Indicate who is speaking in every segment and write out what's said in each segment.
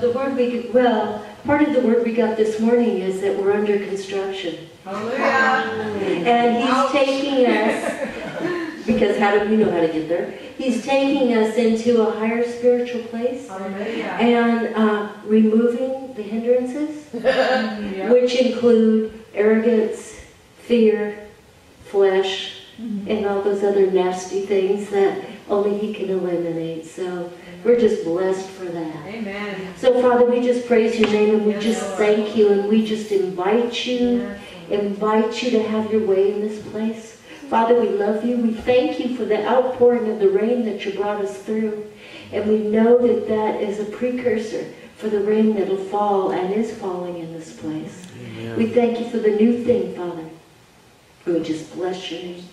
Speaker 1: The word we, well, part of the word we got this morning is that we're under construction.
Speaker 2: Hallelujah.
Speaker 1: And he's
Speaker 2: Ouch.
Speaker 1: taking us, because how do we know how to get there? He's taking us into a higher spiritual place
Speaker 2: Hallelujah.
Speaker 1: and uh, removing the hindrances,
Speaker 2: Yeah.
Speaker 1: which include arrogance, fear, flesh, and all those other nasty things that only he can eliminate. So we're just blessed for that.
Speaker 2: Amen.
Speaker 1: So, Father, we just praise your name and we
Speaker 2: Yes,
Speaker 1: just
Speaker 2: Lord.
Speaker 1: thank you and we just invite you,
Speaker 2: Yes.
Speaker 1: invite you to have your way in this place. Father, we love you. We thank you for the outpouring of the rain that you brought us through. And we know that that is a precursor for the rain that'll fall and is falling in this place. We thank you for the new thing, Father. We just bless your name.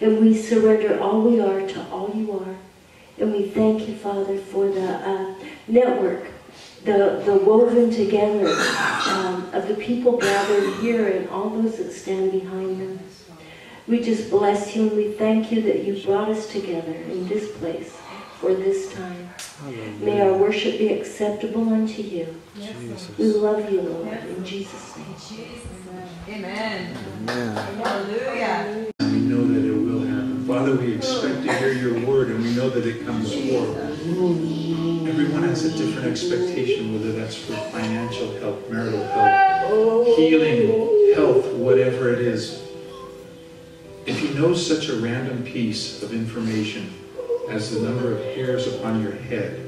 Speaker 1: And we surrender all we are to all you are. And we thank you, Father, for the uh, network, the, the woven together um, of the people gathered here and all those that stand behind them. We just bless you and we thank you that you brought us together in this place for this time. May our worship be acceptable unto you.
Speaker 2: Yes, Lord.
Speaker 1: We love you, Lord, in Jesus' name.
Speaker 2: In Jesus' name. Amen.
Speaker 3: Amen.
Speaker 2: Hallelujah.
Speaker 4: Father, we expect to hear your word and we know that it comes forth. Everyone has a different expectation, whether that's for financial help, marital help, healing, health, whatever it is. If you know such a random piece of information as the number of hairs upon your head,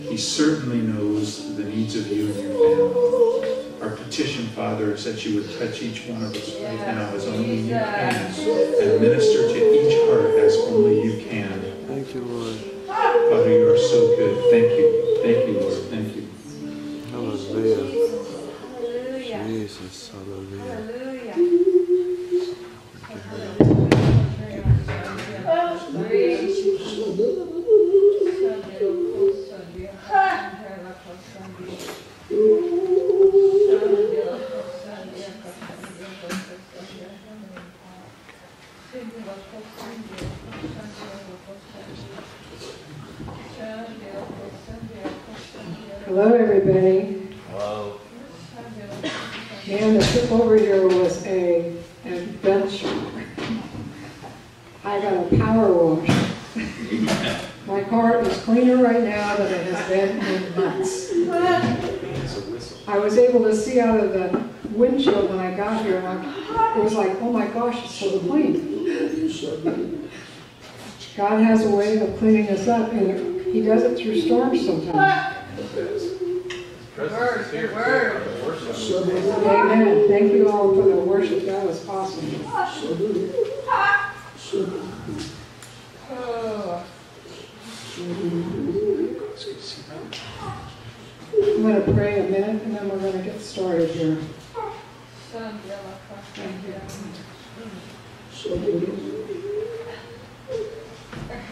Speaker 4: he certainly knows the needs of you and your family. Our petition, Father, is that you would touch each one of us right now as only you can and minister to each heart as only you can.
Speaker 3: Thank you, Lord.
Speaker 4: Father, you are so good. Thank you. Thank you, Lord. Thank you.
Speaker 3: Hallelujah.
Speaker 2: Hallelujah.
Speaker 3: Jesus. Hallelujah.
Speaker 2: Hallelujah.
Speaker 5: Hello, everybody.
Speaker 3: Hello.
Speaker 5: Man, the trip over here was a adventure. I got a power wash. My car is cleaner right now than it has been in months. I was able to see out of the windshield when I got here, and I, it was like, oh my gosh, it's so clean. God has a way of cleaning us up, and He does it through storms sometimes.
Speaker 2: Word, the word.
Speaker 5: Amen. Thank you all for the worship. That was awesome.
Speaker 2: Oh,
Speaker 5: I'm going to pray a minute and then we're going to get started here.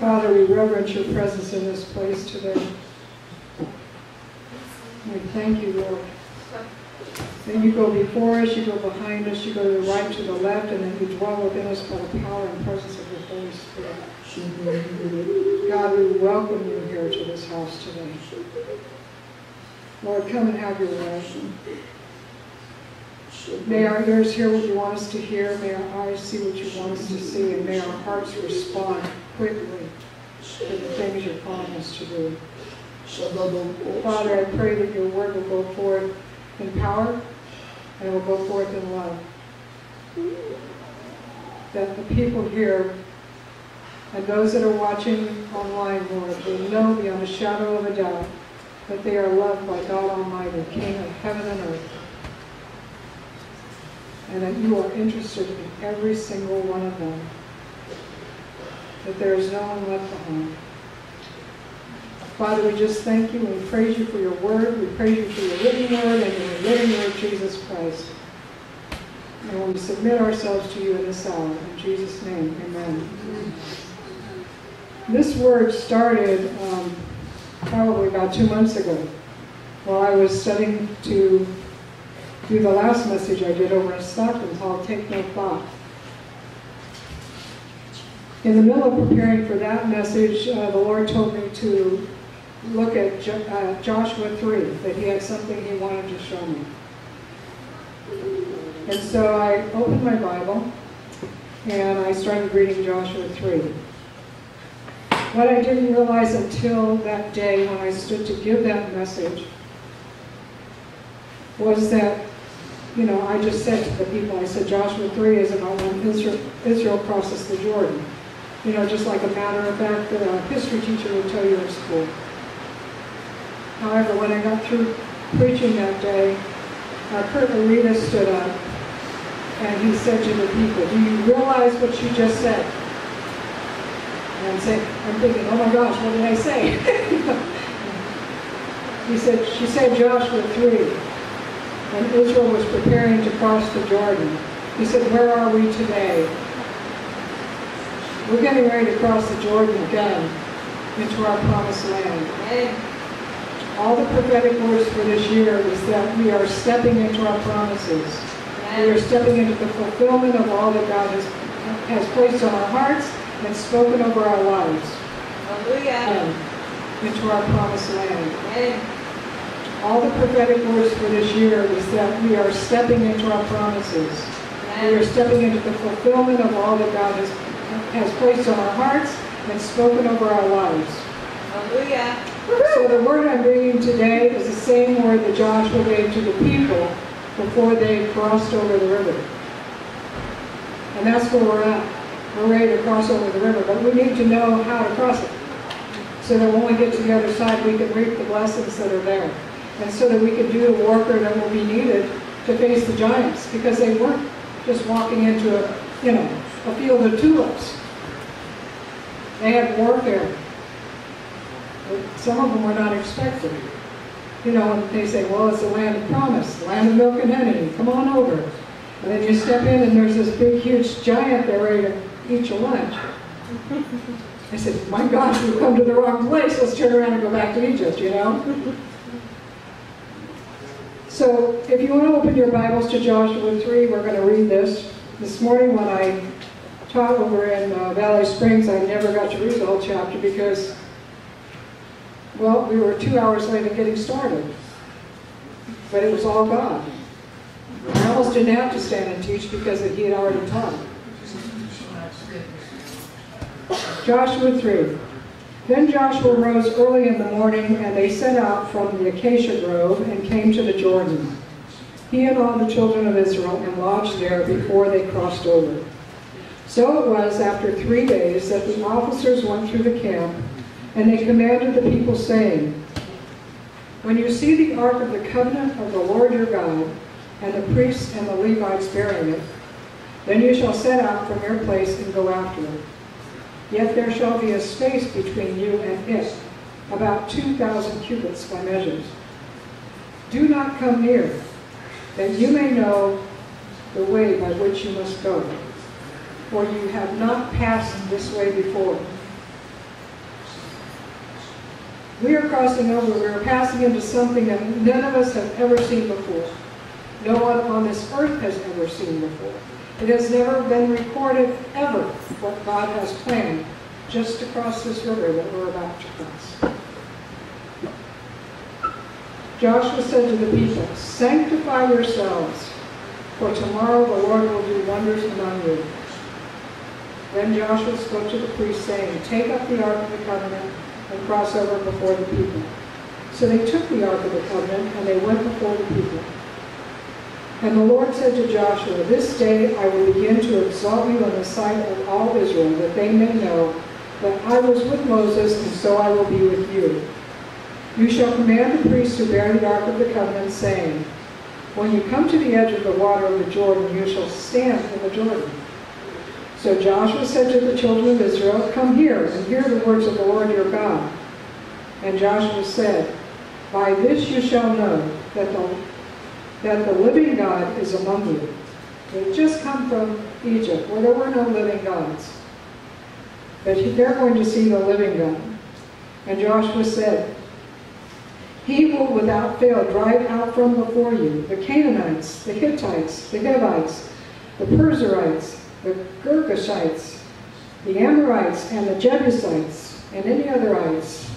Speaker 5: Father, we reverence your presence this place today. We thank you, Lord. Then you go before us, you go behind us, you go to the right, to the left, and then you dwell within us by the power and presence of your Holy Spirit. God, we welcome you here to this house today. Lord, come and have your way. May our ears hear what you want us to hear, may our eyes see what you want us to see, and may our hearts respond quickly things you're calling us to do. Father, I pray that your word will go forth in power and it will go forth in love. That the people here and those that are watching online, Lord, will know beyond a shadow of a doubt that they are loved by God Almighty, King of heaven and earth. And that you are interested in every single one of them. That there is no one left behind. Father, we just thank you and praise you for your word. We praise you for your living word and your living word, Jesus Christ. And we submit ourselves to you in this hour. In Jesus' name, amen. This word started um, probably about two months ago while I was studying to do the last message I did over in Stockton called Take No Thought. In the middle of preparing for that message, uh, the Lord told me to look at Jo- uh, Joshua 3, that he had something he wanted to show me. And so I opened my Bible and I started reading Joshua 3. What I didn't realize until that day when I stood to give that message was that, you know, I just said to the people, I said, Joshua 3 is about when Israel, Israel crosses the Jordan. You know, just like a matter of fact that a history teacher would tell you in school. However, when I got through preaching that day, uh, Kurt Arita stood up and he said to the people, do you realize what you just said? And I'm saying, I'm thinking, oh my gosh, what did I say? he said, she said Joshua 3, when Israel was preparing to cross the Jordan. He said, where are we today? We're getting ready to cross the Jordan again into our promised land.
Speaker 2: Amen.
Speaker 5: All the prophetic words for this year is that we are stepping into our promises. We are stepping into the fulfillment of all that God has, has placed on our hearts and spoken over our lives
Speaker 2: Hallelujah.
Speaker 5: um, into our promised land.
Speaker 2: Amen.
Speaker 5: All the prophetic words for this year is that we are stepping into our promises. We are stepping into the fulfillment of all that God has, has placed on our hearts and spoken over our lives.
Speaker 2: Hallelujah.
Speaker 5: So the word I'm bringing today is the same word that Joshua gave to the people before they crossed over the river. And that's where we're at. We're ready to cross over the river, but we need to know how to cross it. So that when we get to the other side, we can reap the blessings that are there. And so that we can do the warfare that will be needed to face the giants, because they weren't just walking into a, you know, a field of tulips. They had warfare. Some of them were not expected. You know, they say, well, it's the land of promise, the land of milk and honey, come on over. And then you step in and there's this big, huge giant there ready to eat your lunch. I said, my gosh, we've come to the wrong place, let's turn around and go back to Egypt, you know? So if you want to open your Bibles to Joshua 3, we're going to read this. This morning when I taught over in uh, Valley Springs, I never got to read the whole chapter because well, we were two hours late in getting started, but it was all God. I almost didn't have to stand and teach because he had already taught. Joshua 3. Then Joshua rose early in the morning, and they set out from the acacia grove and came to the Jordan. He and all the children of Israel and lodged there before they crossed over. So it was after three days that the officers went through the camp and they commanded the people, saying, When you see the ark of the covenant of the Lord your God, and the priests and the Levites bearing it, then you shall set out from your place and go after it. Yet there shall be a space between you and it, about two thousand cubits by measures. Do not come near, that you may know the way by which you must go, for you have not passed this way before. We are crossing over, we are passing into something that none of us have ever seen before. No one on this earth has ever seen before. It has never been recorded ever what God has planned just to cross this river that we're about to cross. Joshua said to the people, Sanctify yourselves, for tomorrow the Lord will do wonders among you. Then Joshua spoke to the priests, saying, Take up the ark of the covenant and cross over before the people. So they took the ark of the covenant, and they went before the people. And the Lord said to Joshua, This day I will begin to exalt you in the sight of all Israel, that they may know that I was with Moses, and so I will be with you. You shall command the priests to bear the ark of the covenant, saying, When you come to the edge of the water of the Jordan, you shall stand in the Jordan. So Joshua said to the children of Israel, Come here and hear the words of the Lord your God. And Joshua said, By this you shall know that the, that the living God is among you. They had just come from Egypt, where there were no living gods. But they're going to see the living God. And Joshua said, He will without fail drive out from before you the Canaanites, the Hittites, the Hivites, the Perizzites, the Girgashites, the Amorites, and the Jebusites, and any other ites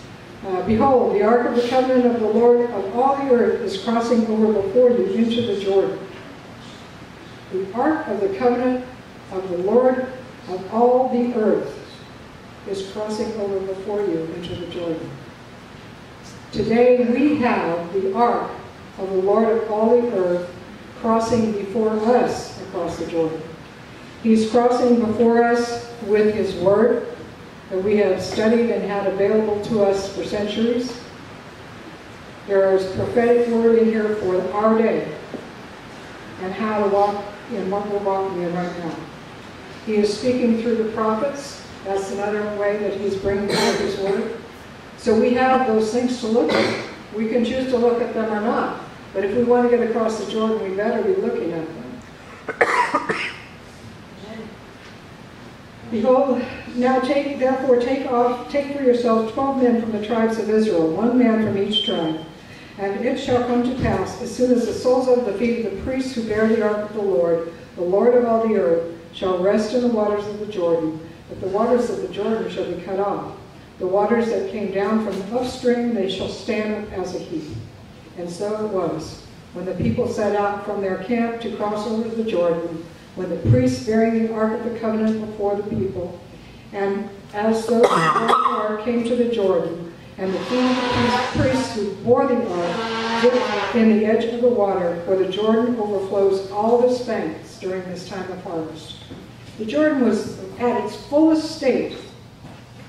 Speaker 5: Uh, Behold, the ark of the covenant of the Lord of all the earth is crossing over before you into the Jordan. The ark of the covenant of the Lord of all the earth is crossing over before you into the Jordan. Today we have the ark of the Lord of all the earth crossing before us across the Jordan. He's crossing before us with his word that we have studied and had available to us for centuries. There is prophetic word in here for our day and how to walk in what we're walking in right now. He is speaking through the prophets. That's another way that he's bringing forth his word. So we have those things to look at. We can choose to look at them or not. But if we want to get across the Jordan, we better be looking at them. Behold, now take, therefore take off, take for yourselves twelve men from the tribes of Israel, one man from each tribe. And it shall come to pass, as soon as the soles of the feet of the priests who bear the ark of the Lord, the Lord of all the earth, shall rest in the waters of the Jordan, that the waters of the Jordan shall be cut off. The waters that came down from the upstream, they shall stand as a heap. And so it was, when the people set out from their camp to cross over the Jordan, when the priests bearing the ark of the covenant before the people, and as those who bore the ark came to the Jordan, and the feet of the priests who bore the ark dipped in the edge of the water, where the Jordan overflows all its banks during this time of harvest. The Jordan was at its fullest state.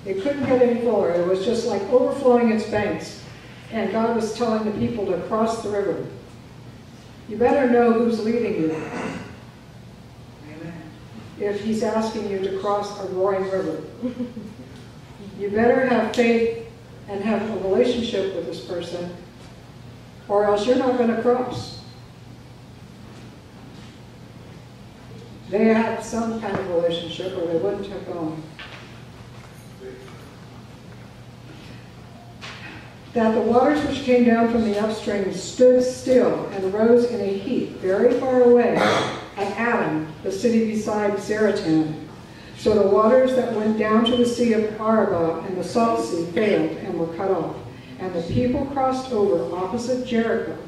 Speaker 5: It couldn't get any fuller. It was just like overflowing its banks. And God was telling the people to cross the river. You better know who's leading you if he's asking you to cross a roaring river. You better have faith and have a relationship with this person, or else you're not going to cross. They had some kind of relationship, or they wouldn't have gone. That the waters which came down from the upstream stood still and rose in a heap very far away at Adam, the city beside Zaretan. So the waters that went down to the sea of Arabah and the salt sea failed and were cut off. And the people crossed over opposite Jericho.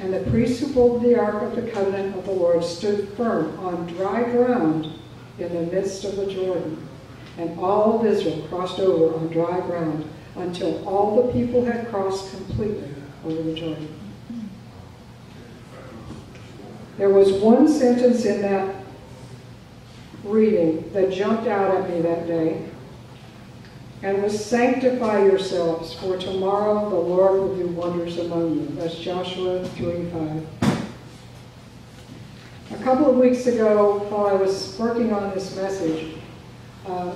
Speaker 5: And the priests who bore the ark of the covenant of the Lord stood firm on dry ground in the midst of the Jordan. And all of Israel crossed over on dry ground until all the people had crossed completely over the Jordan. There was one sentence in that reading that jumped out at me that day and was sanctify yourselves for tomorrow the Lord will do wonders among you. That's Joshua 3 5. A couple of weeks ago, while I was working on this message, uh,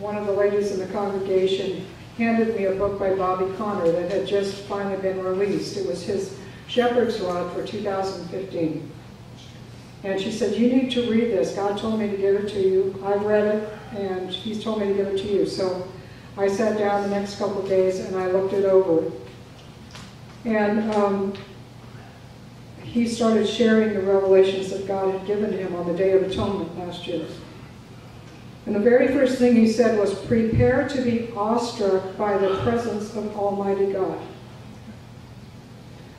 Speaker 5: one of the ladies in the congregation handed me a book by Bobby Conner that had just finally been released. It was his Shepherd's Rod for 2015. And she said, you need to read this. God told me to give it to you. I've read it, and he's told me to give it to you. So I sat down the next couple of days, and I looked it over. And um, he started sharing the revelations that God had given him on the Day of Atonement last year. And the very first thing he said was, prepare to be awestruck by the presence of Almighty God.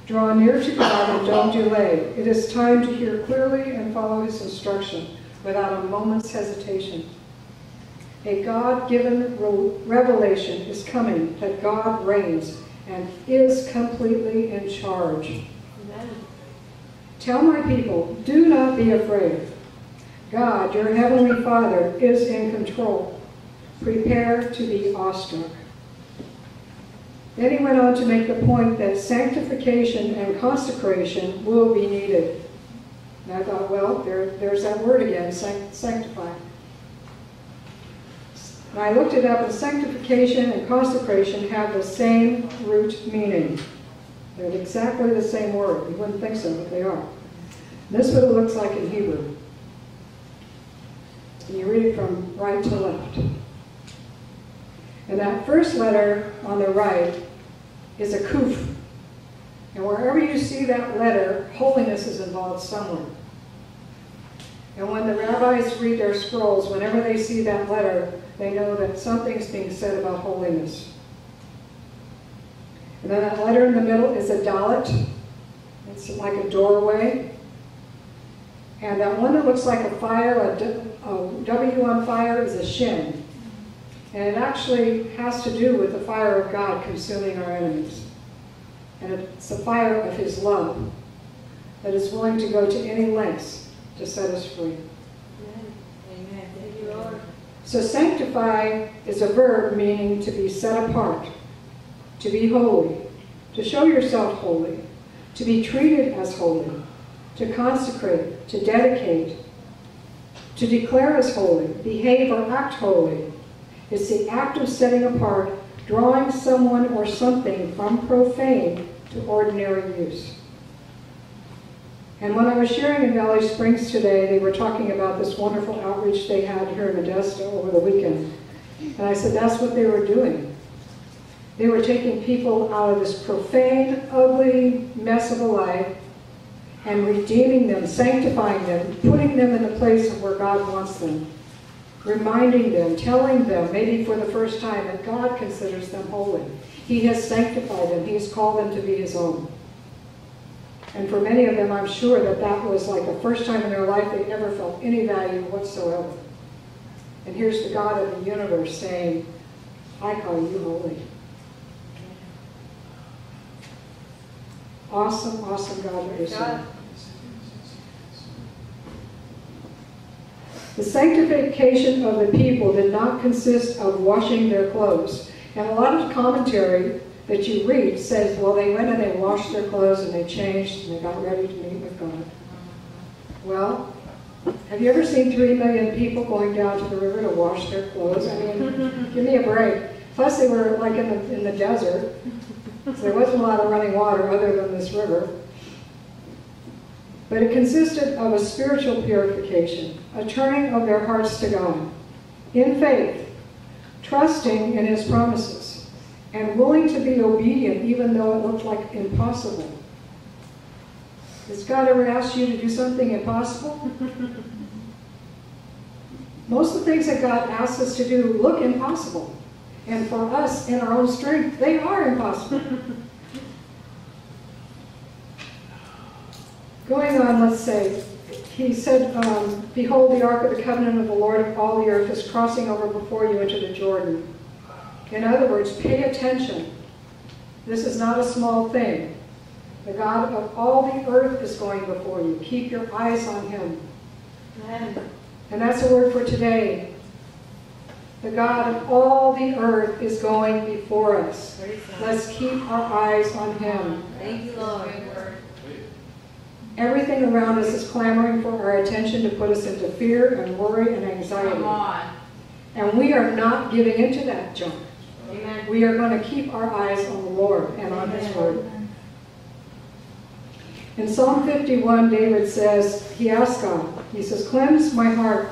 Speaker 5: Draw near to God and don't delay. It is time to hear clearly and follow his instruction without a moment's hesitation. A God-given revelation is coming that God reigns and is completely in charge. Amen. Tell my people, do not be afraid. God, your heavenly Father, is in control. Prepare to be awestruck. Then he went on to make the point that sanctification and consecration will be needed. And I thought, well, there, there's that word again, sanctify. And I looked it up, and sanctification and consecration have the same root meaning. They're exactly the same word. You wouldn't think so, but they are. This is what it looks like in Hebrew. And you read it from right to left. And that first letter on the right is a kuf. And wherever you see that letter, holiness is involved somewhere. And when the rabbis read their scrolls, whenever they see that letter, they know that something's being said about holiness. And then that letter in the middle is a dalet. It's like a doorway. And that one that looks like a fire, a, a W on fire, is a shin. And it actually has to do with the fire of God consuming our enemies. And it's the fire of His love that is willing to go to any lengths to set us free.
Speaker 2: Amen. Thank you, Lord.
Speaker 5: So sanctify is a verb meaning to be set apart, to be holy, to show yourself holy, to be treated as holy, to consecrate, to dedicate, to declare as holy, behave or act holy. It's the act of setting apart, drawing someone or something from profane to ordinary use. And when I was sharing in Valley Springs today, they were talking about this wonderful outreach they had here in Modesto over the weekend. And I said, that's what they were doing. They were taking people out of this profane, ugly mess of a life and redeeming them, sanctifying them, putting them in the place of where God wants them, reminding them, telling them, maybe for the first time, that God considers them holy. He has sanctified them. He has called them to be His own. And for many of them, I'm sure that that was like the first time in their life they ever felt any value whatsoever. And here's the God of the universe saying, I call you holy. Awesome, awesome God that you're
Speaker 2: God.
Speaker 5: serving. The sanctification of the people did not consist of washing their clothes. And a lot of commentary that you read says, well, they went and they washed their clothes and they changed and they got ready to meet with God. Well, have you ever seen three million people going down to the river to wash their clothes? I mean, give me a break. Plus, they were like in the, in the desert, so there wasn't a lot of running water other than this river. But it consisted of a spiritual purification, a turning of their hearts to God, in faith, trusting in His promises, and willing to be obedient even though it looked like impossible. Has God ever asked you to do something impossible? Most of the things that God asks us to do look impossible. And for us, in our own strength, they are impossible. Going on, let's say, he said, um, Behold, the ark of the covenant of the Lord of all the earth is crossing over before you into the Jordan. In other words, pay attention. This is not a small thing. The God of all the earth is going before you. Keep your eyes on him.
Speaker 2: Amen.
Speaker 5: And that's the word for today. The God of all the earth is going before us. Let's keep our eyes on him.
Speaker 2: Thank you, Lord.
Speaker 5: Everything around us is clamoring for our attention to put us into fear and worry and anxiety.
Speaker 2: Come on.
Speaker 5: And we are not giving into that junk.
Speaker 2: Amen.
Speaker 5: We are going to keep our eyes on the Lord and on His Word. In Psalm 51, David says, he asks God, he says, Cleanse my heart,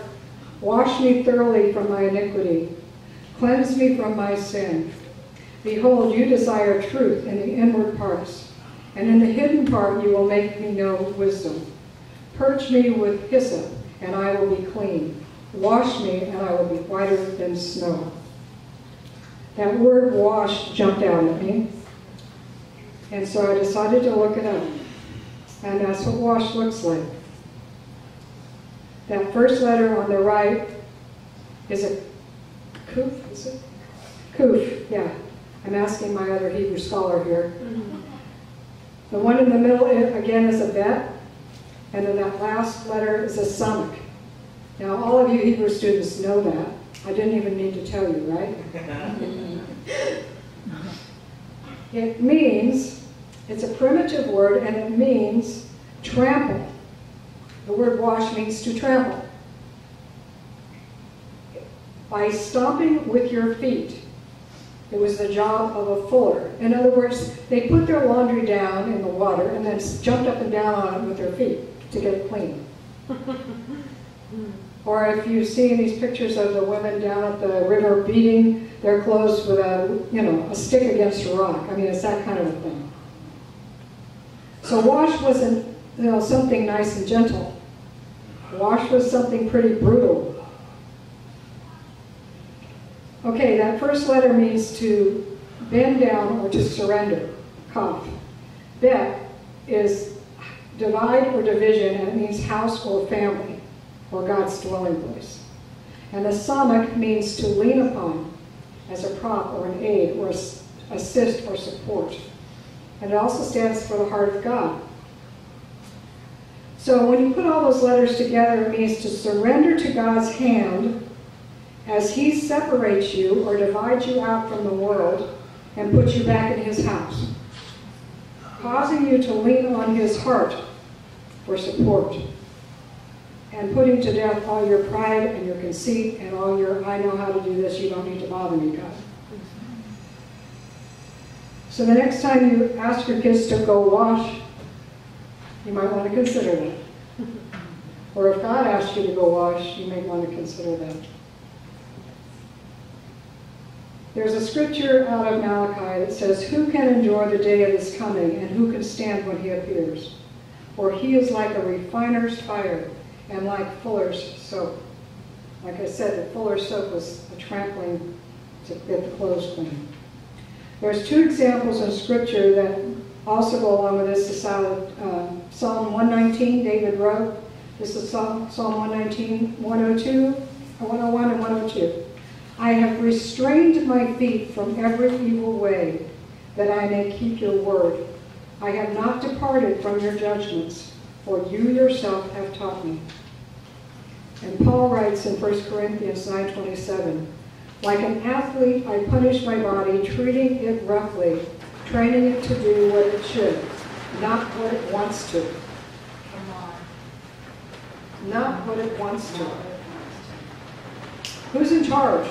Speaker 5: wash me thoroughly from my iniquity, cleanse me from my sin. Behold, you desire truth in the inward parts, and in the hidden part you will make me know wisdom. Purge me with hyssop, and I will be clean. Wash me, and I will be whiter than snow. That word wash jumped out at me. And so I decided to look it up. And that's what wash looks like. That first letter on the right is a kuf, is it? Kuf, yeah. I'm asking my other Hebrew scholar here. Mm-hmm. The one in the middle, again, is a bet. And then that last letter is a summit. Now, all of you Hebrew students know that. I didn't even need to tell you, right? It means, it's a primitive word, and it means trample. The word wash means to trample. By stomping with your feet, it was the job of a fuller. In other words, they put their laundry down in the water and then jumped up and down on it with their feet to get it clean. Or if you see these pictures of the women down at the river beating their clothes with a, you know, a stick against a rock. I mean, it's that kind of a thing. So wash wasn't, you know, something nice and gentle. Wash was something pretty brutal. Okay, that first letter means to bend down or to surrender. Koth. Bet is divide or division, and it means house or family, or God's dwelling place. And the samak means to lean upon as a prop or an aid or assist or support. And it also stands for the heart of God. So when you put all those letters together, it means to surrender to God's hand as He separates you or divides you out from the world and puts you back in His house, causing you to lean on His heart for support and putting to death all your pride and your conceit and all your, I know how to do this, you don't need to bother me, God. So the next time you ask your kids to go wash, you might want to consider that. Or if God asks you to go wash, you may want to consider that. There's a scripture out of Malachi that says, Who can endure the day of his coming, and who can stand when he appears? For he is like a refiner's fire, and like fuller's soap. Like I said, the fuller's soap was a trampling to get the clothes clean. There's two examples in Scripture that also go along with this. Uh, Psalm 119, David wrote. This is Psalm, Psalm 119, 102, 101, and 102. I have restrained my feet from every evil way, that I may keep your word. I have not departed from your judgments, for you yourself have taught me. And Paul writes in 1 Corinthians 9.27, Like an athlete, I punish my body, treating it roughly, training it to do what it should, not what it wants to. Not what it wants to. Who's in charge?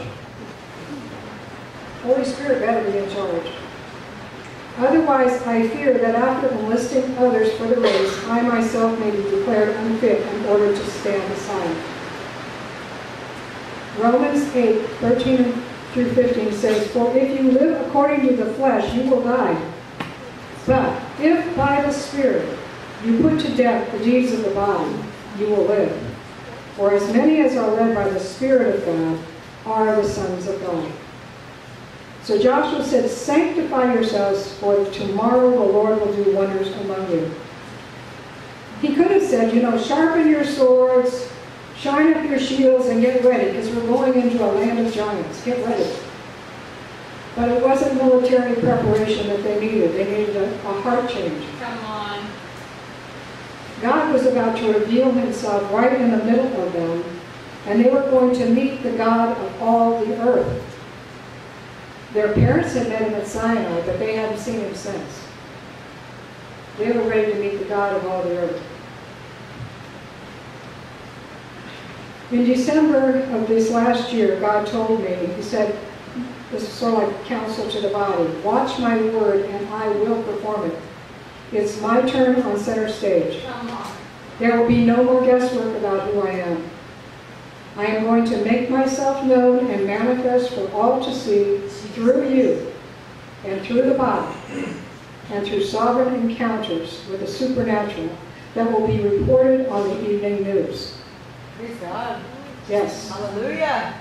Speaker 5: Holy Spirit better be in charge. Otherwise, I fear that after enlisting others for the race, I myself may be declared unfit in order to stand aside. Romans 8, 13 through 15 says, For if you live according to the flesh, you will die. But if by the Spirit you put to death the deeds of the body, you will live. For as many as are led by the Spirit of God are the sons of God. So Joshua said, Sanctify yourselves, for tomorrow the Lord will do wonders among you. He could have said, you know, sharpen your swords, shine up your shields, and get ready, because we're going into a land of giants. Get ready. But it wasn't military preparation that they needed. They needed a, a heart change.
Speaker 2: Come on.
Speaker 5: God was about to reveal himself right in the middle of them, and they were going to meet the God of all the earth. Their parents had met him at Sinai, but they hadn't seen him since. They were ready to meet the God of all the earth. In December of this last year, God told me, He said, this is sort of like counsel to the body, watch my word and I will perform it. It's my turn on center stage. There will be no more guesswork about who I am. I am going to make myself known and manifest for all to see through you and through the body and through sovereign encounters with the supernatural that will be reported on the evening news.
Speaker 2: Praise God.
Speaker 5: Yes,
Speaker 2: Hallelujah.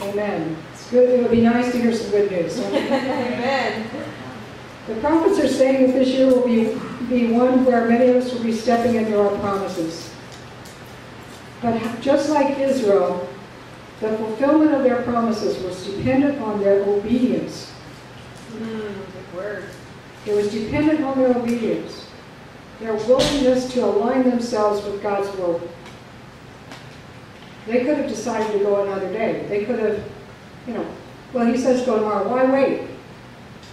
Speaker 5: amen. It's good. It would be nice to hear some good news.
Speaker 2: Amen.
Speaker 5: The prophets are saying that this year will be, be one where many of us will be stepping into our promises. But just like Israel, the fulfillment of their promises was dependent on their obedience.
Speaker 2: Mm, good word.
Speaker 5: It was dependent on their obedience, their willingness to align themselves with God's word. They could have decided to go another day. They could have, you know, well, he says go tomorrow. Why wait?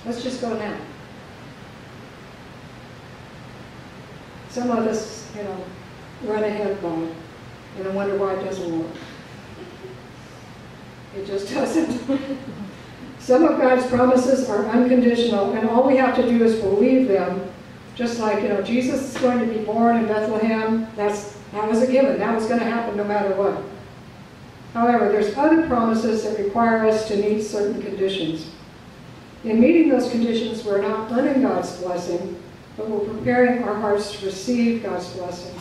Speaker 5: Let's just go now. Some of us, you know, run ahead God and I wonder why it doesn't work. It just doesn't. Some of God's promises are unconditional, and all we have to do is believe them. Just like, you know, Jesus is going to be born in Bethlehem, that's, that was a given. That was going to happen no matter what. However, there's other promises that require us to meet certain conditions. In meeting those conditions, we're not earning God's blessing, but we're preparing our hearts to receive God's blessing.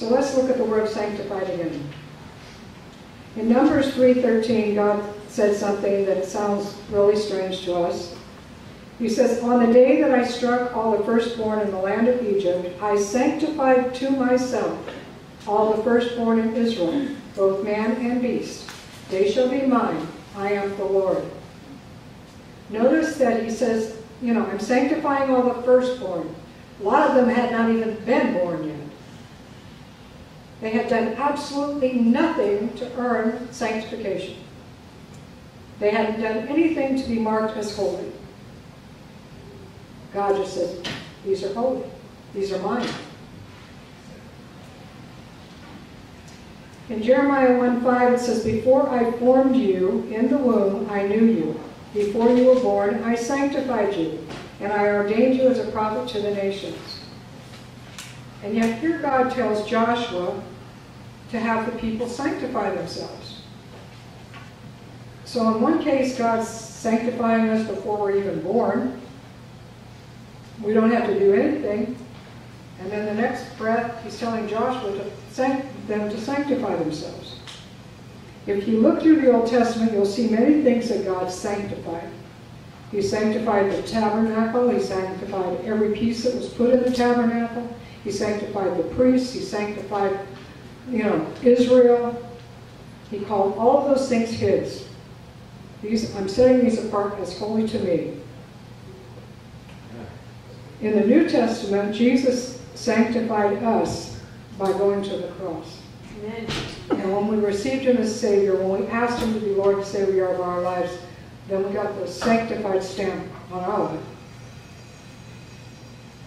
Speaker 5: So let's look at the word sanctified again. In Numbers 3.13, God said something that sounds really strange to us. He says, On the day that I struck all the firstborn in the land of Egypt, I sanctified to myself all the firstborn in Israel, both man and beast. They shall be mine. I am the Lord. Notice that he says, you know, I'm sanctifying all the firstborn. A lot of them had not even been born yet. They had done absolutely nothing to earn sanctification. They hadn't done anything to be marked as holy. God just said, these are holy. These are mine. In Jeremiah 1:5 it says, Before I formed you in the womb, I knew you. Before you were born, I sanctified you, and I ordained you as a prophet to the nations. And yet here God tells Joshua to have the people sanctify themselves. So in one case, God's sanctifying us before we're even born. We don't have to do anything. And then the next breath, he's telling Joshua to them to sanctify themselves. If you look through the Old Testament, you'll see many things that God sanctified. He sanctified the tabernacle. He sanctified every piece that was put in the tabernacle. He sanctified the priests. He sanctified, you know, Israel. He called all of those things his. These, I'm setting these apart as holy to me. In the New Testament, Jesus sanctified us by going to the cross.
Speaker 2: Amen.
Speaker 5: And when we received Him as Savior, when we asked Him to be Lord and Savior of our lives, then we got the sanctified stamp on our life.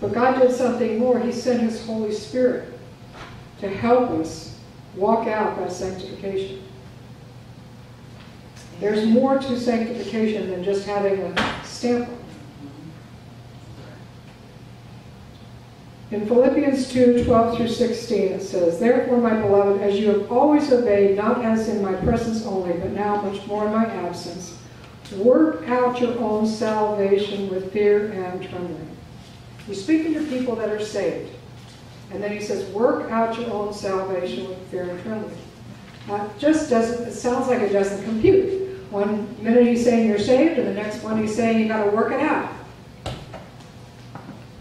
Speaker 5: But God did something more. He sent His Holy Spirit to help us walk out that sanctification. There's more to sanctification than just having a stamp. In Philippians 2, 12 through 16, it says, Therefore, my beloved, as you have always obeyed, not as in my presence only, but now much more in my absence, work out your own salvation with fear and trembling. He's speaking to people that are saved. And then he says, work out your own salvation with fear and trembling. Uh, just doesn't, it sounds like it doesn't compute. One minute he's saying you're saved, and the next one he's saying you got to work it out.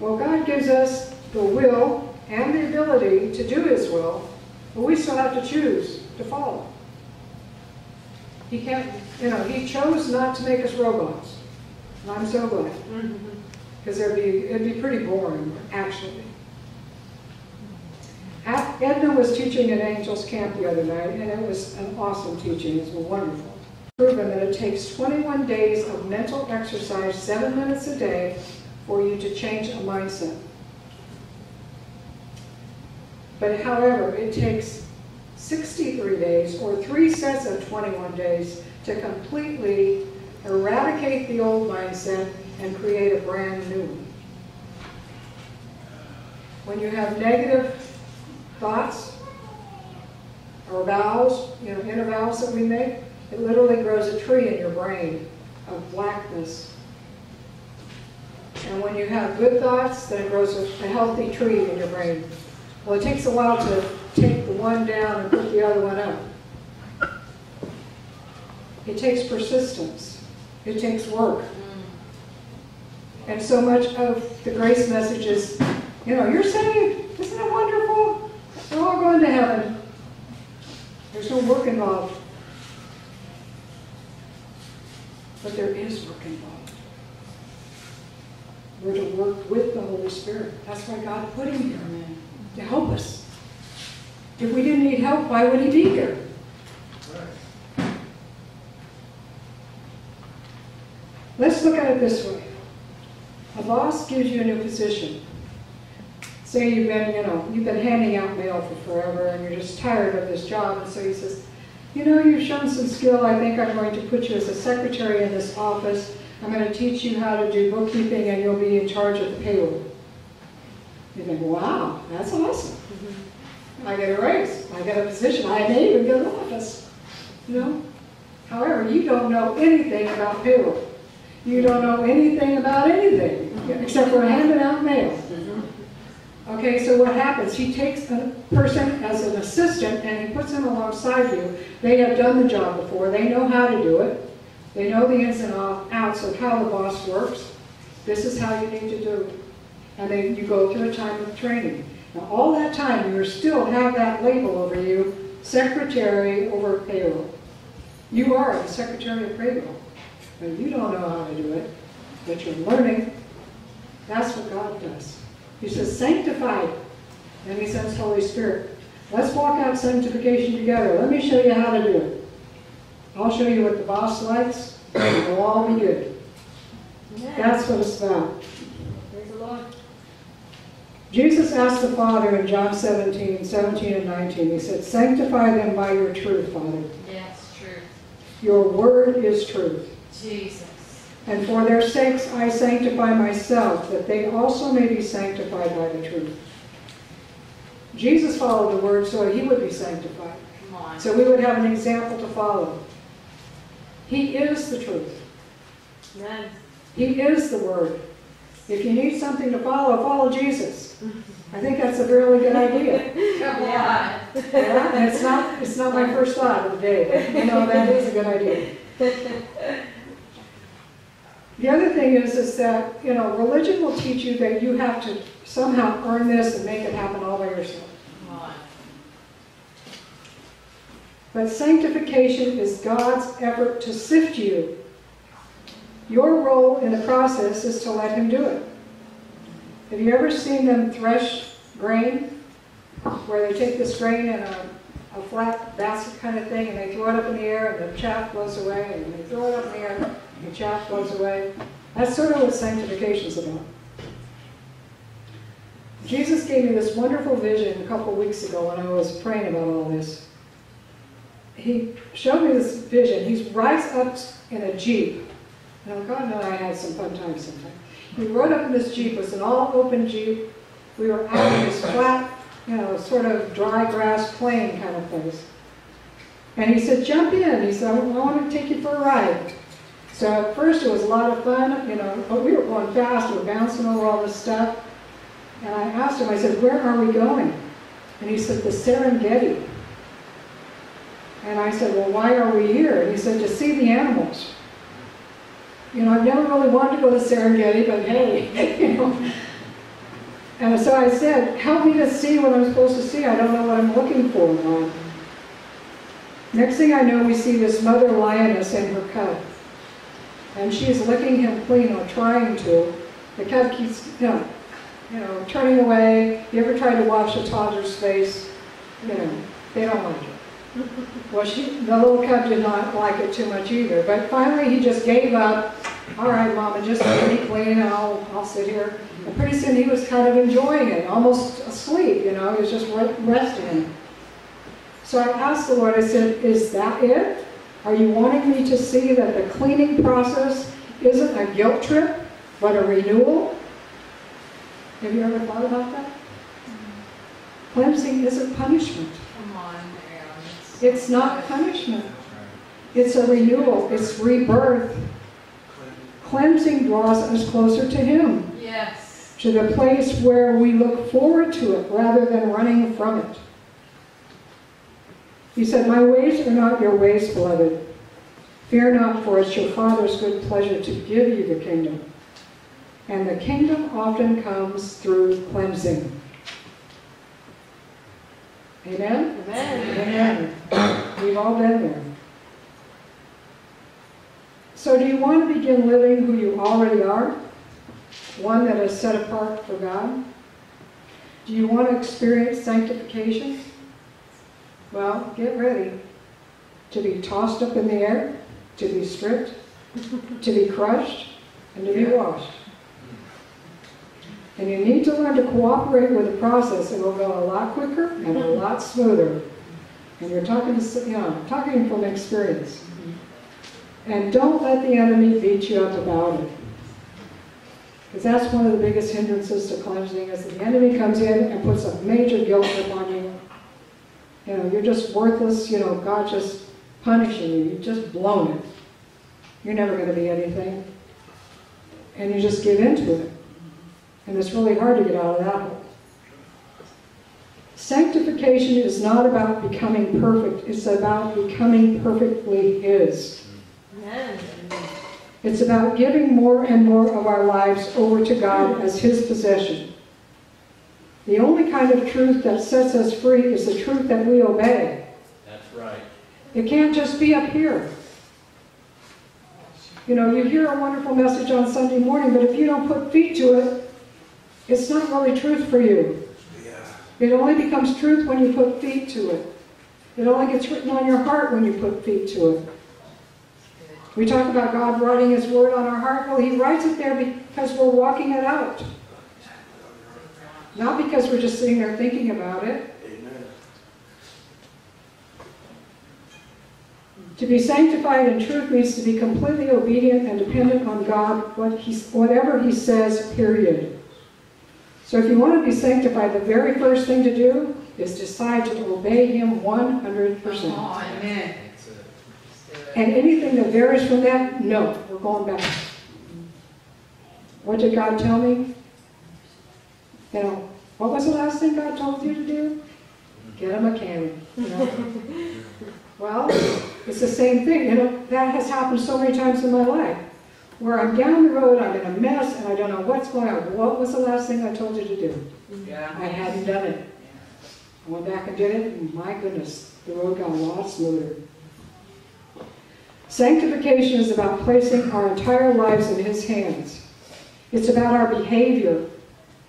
Speaker 5: Well, God gives us the will and the ability to do His will, but we still have to choose to follow. He can't, you know, He chose not to make us robots. And I'm so glad, because it'd be, it'd be pretty boring, actually. Edna was teaching at Angels Camp the other night, and it was an awesome teaching. It was wonderful. Proven that it takes 21 days of mental exercise, seven minutes a day, for you to change a mindset. But however, it takes 63 days or three sets of 21 days to completely eradicate the old mindset and create a brand new one. When you have negative thoughts or vows, you know, inner vows that we make, it literally grows a tree in your brain of blackness. And when you have good thoughts, then it grows a, a healthy tree in your brain. Well, it takes a while to take the one down and put the other one up. It takes persistence. It takes work. And so much of the grace message is, you know, you're saved. Isn't it wonderful? We're all going to heaven. There's no work involved. But there is work involved. We're to work with the Holy Spirit. That's why God put him here, to help us. If we didn't need help, why would he be here? Let's look at it this way. A boss gives you a new position. Say you've been, you know, you've been handing out mail for forever and you're just tired of this job, and so he says, you know, you've shown some skill. I think I'm going to put you as a secretary in this office. I'm going to teach you how to do bookkeeping and you'll be in charge of the payroll. You think, wow, that's awesome. Mm-hmm. I get a raise. I get a position. I may even get an office. You know? However, you don't know anything about payroll. You don't know anything about anything except for handing out mail. Mm-hmm. Okay, so what happens? He takes a person as an assistant and he puts them alongside you. They have done the job before. They know how to do it. They know the ins and outs of how the boss works. This is how you need to do it. And then you go through a time of training. Now, all that time, you still have that label over you, secretary over payroll. You are the secretary of payroll, you don't know how to do it, but you're learning. That's what God does. He says, sanctified. And he sends Holy Spirit. Let's walk out sanctification together. Let me show you how to do it. I'll show you what the boss likes, and it'll all be good.
Speaker 2: Amen.
Speaker 5: That's what it's about.
Speaker 2: Praise the Lord.
Speaker 5: Jesus asked the Father in John 17, 17 and 19, he said, Sanctify them by your truth, Father.
Speaker 6: Yes, truth.
Speaker 5: Your word is truth.
Speaker 6: Jesus.
Speaker 5: And for their sakes I sanctify myself, that they also may be sanctified by the truth. Jesus followed the word so he would be sanctified.
Speaker 6: Come on.
Speaker 5: So we would have an example to follow. He is the truth.
Speaker 2: Amen.
Speaker 5: He is the word. If you need something to follow, follow Jesus. I think that's a really good idea.
Speaker 6: Come
Speaker 2: Yeah.
Speaker 6: on.
Speaker 5: Yeah, and it's not, it's not my first thought of the day, but you know, that is a good idea. The other thing is, is that, you know, religion will teach you that you have to somehow earn this and make it happen all by yourself. But sanctification is God's effort to sift you. Your role in the process is to let Him do it. Have you ever seen them thresh grain? Where they take this grain in a, a flat basket kind of thing and they throw it up in the air and the chaff blows away and they throw it up in the air the chaff goes away. That's sort of what sanctification is about. Jesus gave me this wonderful vision a couple weeks ago when I was praying about all this he showed me this vision. He rides up in a Jeep. Now, God and I had some fun times sometimes. He rode up in this Jeep. It was an all open Jeep. We were out in this flat, you know, sort of dry grass plain kind of place. And he said, jump in. He said, I want to take you for a ride. So at first it was a lot of fun, you know, but we were going fast. We were bouncing over all this stuff. And I asked him, I said, where are we going? And he said, the Serengeti. And I said, well, why are we here? And he said, to see the animals. You know, I've never really wanted to go to Serengeti, but hey, you know. And so I said, help me to see what I'm supposed to see. I don't know what I'm looking for. Next thing I know, we see this mother lioness and her cub. And she's licking him clean, or trying to. The cub keeps, you know, you know, turning away. You ever try to wash a toddler's face? You know, they don't like it. Well, she, the little cub did not like it too much either, but finally he just gave up. All right, Mama, just let me clean and I'll, I'll sit here. And pretty soon he was kind of enjoying it, almost asleep, you know, he was just re- resting. So I asked the Lord, I said, is that it? Are you wanting me to see that the cleaning process isn't a guilt trip, but a renewal? Have you ever thought about that? Mm-hmm. Cleansing isn't punishment.
Speaker 6: Come on, Aaron.
Speaker 5: It's not punishment. It's a renewal. It's rebirth. Cleansing draws us closer to Him,
Speaker 6: Yes.
Speaker 5: to the place where we look forward to it rather than running from it. He said, My ways are not your ways, beloved. Fear not, for it's your Father's good pleasure to give you the kingdom. And the kingdom often comes through cleansing. Amen?
Speaker 2: Amen.
Speaker 5: Amen. We've all been there. So do you want to begin living who you already are? One that is set apart for God? Do you want to experience sanctification? Well, get ready to be tossed up in the air, to be stripped, to be crushed, and to be washed. And you need to learn to cooperate with the process. It will go a lot quicker and a lot smoother. And you're talking to, you know, talking from experience. And don't let the enemy beat you up about it. Because that's one of the biggest hindrances to cleansing is the enemy comes in and puts a major guilt trip on you. You know, you're just worthless, you know, God just punishing you. You've just blown it. You're never going to be anything. And you just give into it. And it's really hard to get out of that hole. Sanctification is not about becoming perfect, it's about becoming perfectly His.
Speaker 2: Amen.
Speaker 5: It's about giving more and more of our lives over to God as His possession. The only kind of truth that sets us free is the truth that we obey.
Speaker 7: That's right.
Speaker 5: It can't just be up here. You know, you hear a wonderful message on Sunday morning, but if you don't put feet to it, it's not really truth for you. Yeah. It only becomes truth when you put feet to it. It only gets written on your heart when you put feet to it. We talk about God writing His Word on our heart. Well, He writes it there because we're walking it out. Not because we're just sitting there thinking about it. To be sanctified in truth means to be completely obedient and dependent on God, what he, whatever He says, period. So if you want to be sanctified, the very first thing to do is decide to obey Him 100%.
Speaker 6: Amen.
Speaker 5: And anything that varies from that, no, we're going back. What did God tell me? You know, what was the last thing God told you to do? Get him a mechanic. You know? well, it's the same thing. You know, that has happened so many times in my life. Where I'm down the road, I'm in a mess, and I don't know what's going on. What was the last thing I told you to do?
Speaker 6: Yeah.
Speaker 5: I hadn't done it. I went back and did it, and my goodness, the road got a lot smoother. Sanctification is about placing our entire lives in His hands. It's about our behavior,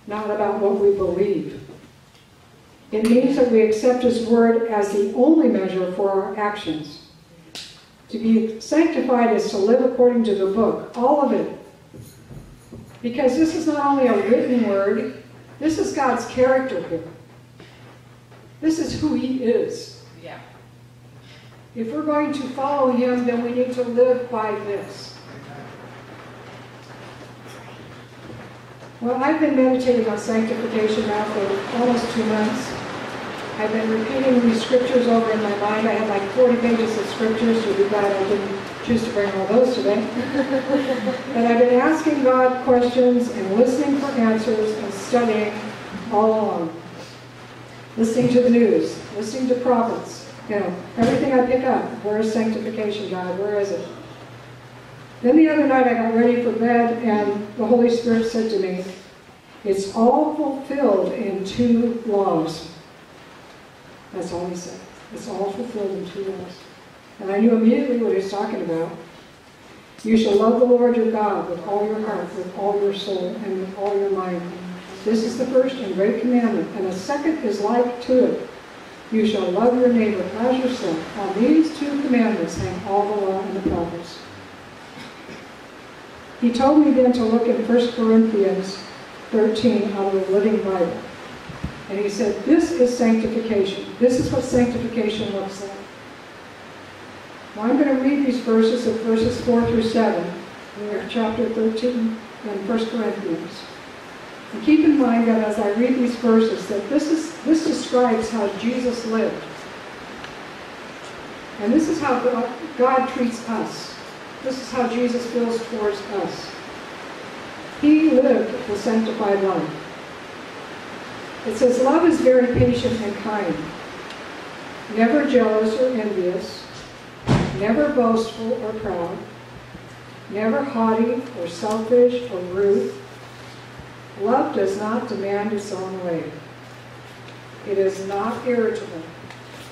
Speaker 5: not about what we believe. It means that we accept His Word as the only measure for our actions. To be sanctified is to live according to the book, all of it. Because this is not only a written word, this is God's character here. This is who He is.
Speaker 6: Yeah.
Speaker 5: If we're going to follow Him, then we need to live by this. Well, I've been meditating on sanctification now for almost two months. I've been repeating these scriptures over in my mind. I had like 40 pages of scriptures. You'll be glad I didn't choose to bring all those today. but I've been asking God questions and listening for answers and studying all along. Listening to the news, listening to prophets, you know, everything I pick up. Where is sanctification, God? Where is it? Then the other night I got ready for bed and the Holy Spirit said to me, It's all fulfilled in two laws. That's all he said. It's all fulfilled in two laws. And I knew immediately what he was talking about. You shall love the Lord your God with all your heart, with all your soul, and with all your mind. This is the first and great commandment, and the second is like to it. You shall love your neighbor as yourself. On these two commandments hang all the law and the prophets. He told me then to look in 1 Corinthians 13 out of the Living Bible. And he said, this is sanctification. This is what sanctification looks like. Now I'm going to read these verses of verses 4 through 7 of chapter 13 in 1 Corinthians. And keep in mind that as I read these verses, that this, is, this describes how Jesus lived. And this is how God treats us. This is how Jesus feels towards us. He lived the sanctified life. It says, Love is very patient and kind, never jealous or envious, never boastful or proud, never haughty or selfish or rude. Love does not demand its own way. It is not irritable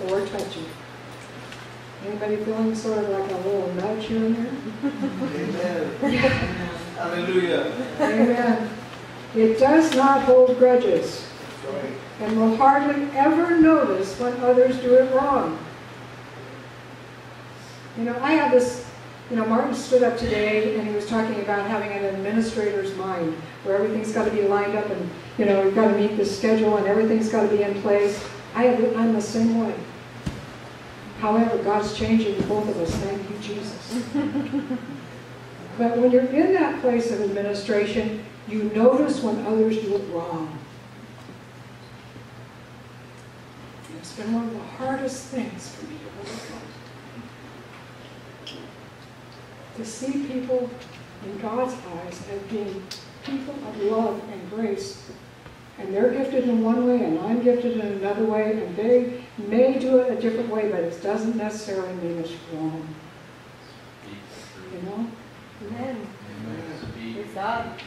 Speaker 5: or touchy. Anybody feeling sort of like a little nudge here and there?
Speaker 7: Amen. Hallelujah.
Speaker 5: Amen. It does not hold grudges and will hardly ever notice when others do it wrong. You know, I have this, you know, Martin stood up today and he was talking about having an administrator's mind where everything's got to be lined up and, you know, we've got to meet the schedule and everything's got to be in place. I have, I'm the same way. However, God's changing both of us. Thank you, Jesus. but when you're in that place of administration, you notice when others do it wrong. It's been one of the hardest things for me to overcome. To see people in God's eyes as being people of love and grace. And they're gifted in one way, and I'm gifted in another way, and they may do it a different way, but it doesn't necessarily mean it's wrong. You know?
Speaker 2: Amen.
Speaker 7: Speak.
Speaker 2: Praise God.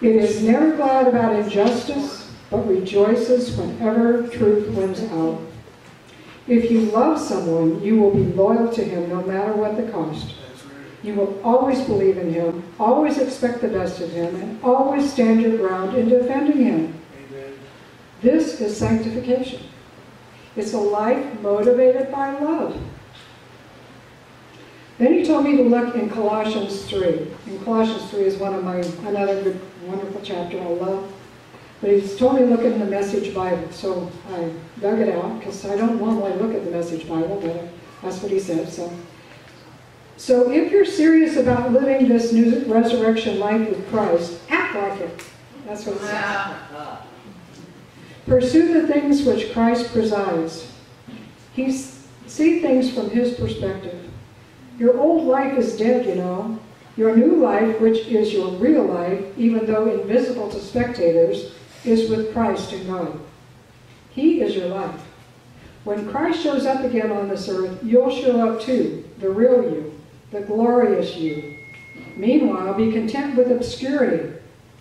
Speaker 5: It is never glad about injustice, but rejoices whenever truth wins out. If you love someone, you will be loyal to him no matter what the cost. You will always believe in him, always expect the best of him, and always stand your ground in defending him. This is sanctification. It's a life motivated by love. Then he told me to look in Colossians 3. And Colossians 3 is one of my, another good, wonderful chapter I love. But he's told me to look in the Message Bible. So I dug it out because I don't normally look at the Message Bible, but that's what he said. So, so if you're serious about living this new resurrection life with Christ, act like it. That's what it says. Pursue the things which Christ presides. He see things from his perspective. Your old life is dead, you know. Your new life, which is your real life, even though invisible to spectators, is with Christ in God. He is your life. When Christ shows up again on this earth, you'll show up too, the real you, the glorious you. Meanwhile, be content with obscurity,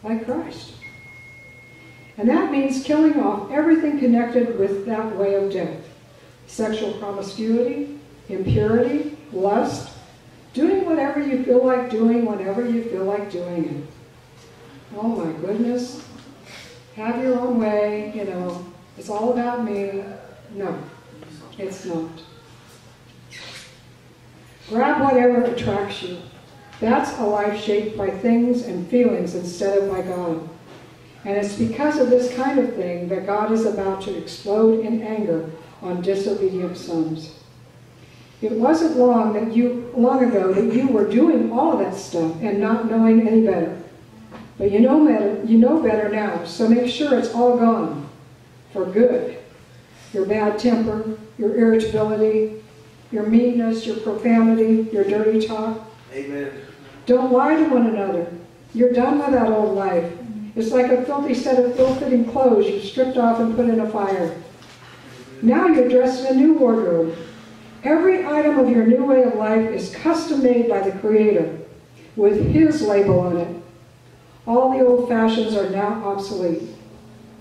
Speaker 5: like Christ. And that means killing off everything connected with that way of death sexual promiscuity, impurity, lust, doing whatever you feel like doing whenever you feel like doing it. Oh my goodness. Have your own way, you know, it's all about me. No, it's not. Grab whatever attracts you. That's a life shaped by things and feelings instead of by God. And it's because of this kind of thing that God is about to explode in anger on disobedient sons. It wasn't long that you long ago that you were doing all that stuff and not knowing any better. But you know better, you know better now, so make sure it's all gone for good. Your bad temper, your irritability, your meanness, your profanity, your dirty talk.
Speaker 7: Amen.
Speaker 5: Don't lie to one another. You're done with that old life. It's like a filthy set of ill-fitting clothes you stripped off and put in a fire. Now you're dressed in a new wardrobe. Every item of your new way of life is custom made by the Creator, with His label on it. All the old fashions are now obsolete.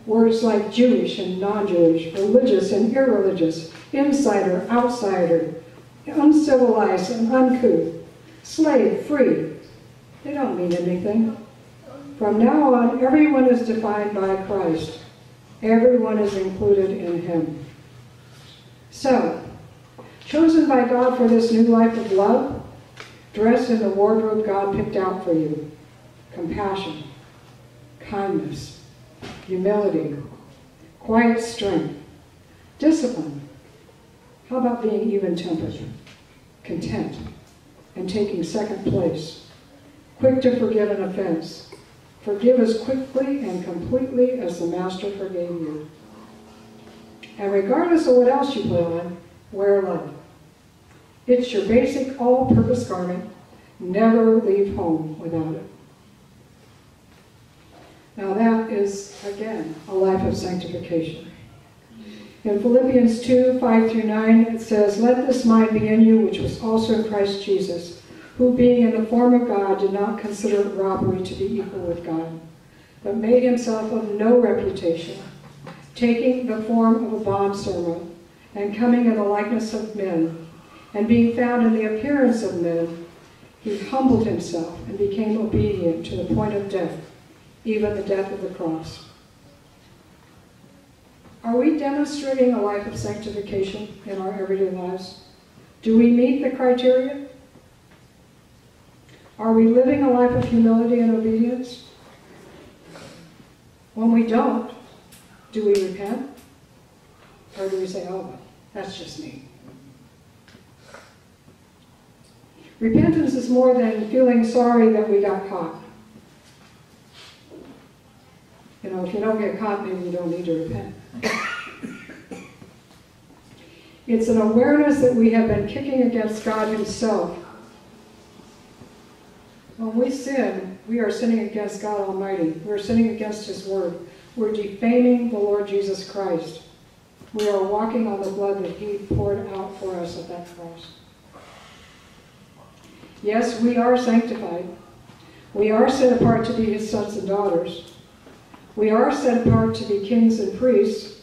Speaker 5: Words like Jewish and non-Jewish, religious and irreligious, insider, outsider, uncivilized and uncouth, slave, free, they don't mean anything. From now on, everyone is defined by Christ. Everyone is included in Him. So, chosen by God for this new life of love, dressed in the wardrobe God picked out for you compassion, kindness, humility, quiet strength, discipline. How about being even tempered, content, and taking second place? Quick to forgive an offense. Forgive as quickly and completely as the Master forgave you. And regardless of what else you put on, wear love. It's your basic all purpose garment. Never leave home without it. Now, that is, again, a life of sanctification. In Philippians 2 5 through 9, it says, Let this mind be in you, which was also in Christ Jesus, who, being in the form of God, did not consider robbery to be equal with God, but made himself of no reputation, taking the form of a bondservant, and coming in the likeness of men, and being found in the appearance of men, he humbled himself and became obedient to the point of death, even the death of the cross. Are we demonstrating a life of sanctification in our everyday lives? Do we meet the criteria? Are we living a life of humility and obedience? When we don't, do we repent? Or do we say, oh, that's just me? Repentance is more than feeling sorry that we got caught. You know, if you don't get caught, maybe you don't need to repent. It's an awareness that we have been kicking against God Himself. When we sin, we are sinning against God Almighty. We're sinning against His Word. We're defaming the Lord Jesus Christ. We are walking on the blood that He poured out for us at that cross. Yes, we are sanctified. We are set apart to be his sons and daughters. We are set apart to be kings and priests.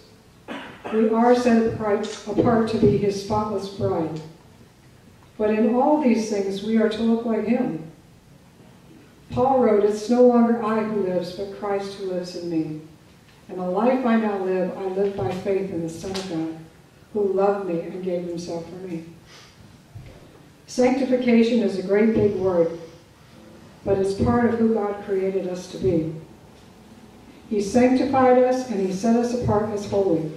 Speaker 5: We are set apart, apart to be his spotless bride. But in all these things, we are to look like him. Paul wrote, It's no longer I who lives, but Christ who lives in me. And the life I now live, I live by faith in the Son of God, who loved me and gave himself for me. Sanctification is a great big word, but it's part of who God created us to be. He sanctified us and he set us apart as holy.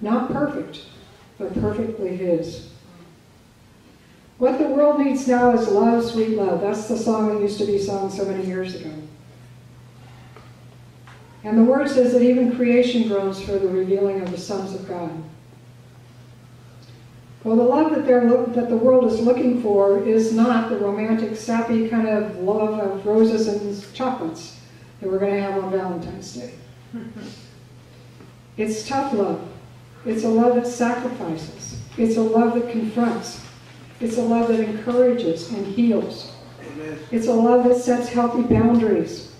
Speaker 5: Not perfect, but perfectly his. What the world needs now is love, sweet love. That's the song that used to be sung so many years ago. And the word says that even creation groans for the revealing of the sons of God. Well, the love that, they're that the world is looking for is not the romantic, sappy kind of love of roses and chocolates that we're going to have on Valentine's Day. It's tough love. It's a love that sacrifices. It's a love that confronts. It's a love that encourages and heals. It's a love that sets healthy boundaries.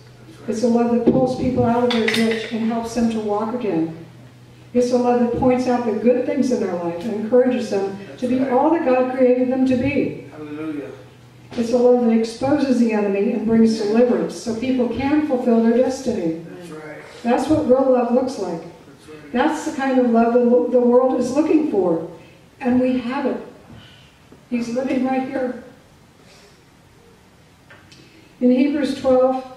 Speaker 5: It's a love that pulls people out of their ditch and helps them to walk again. It's a love that points out the good things in their life and encourages them to be all that God created them to be.
Speaker 7: Hallelujah.
Speaker 5: It's a love that exposes the enemy and brings deliverance so people can fulfill their destiny.
Speaker 7: That's right.
Speaker 5: That's what real love looks like.
Speaker 7: That's right.
Speaker 5: That's the kind of love the world is looking for. And we have it. He's living right here. In Hebrews 12,